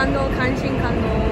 感動、感心、感動。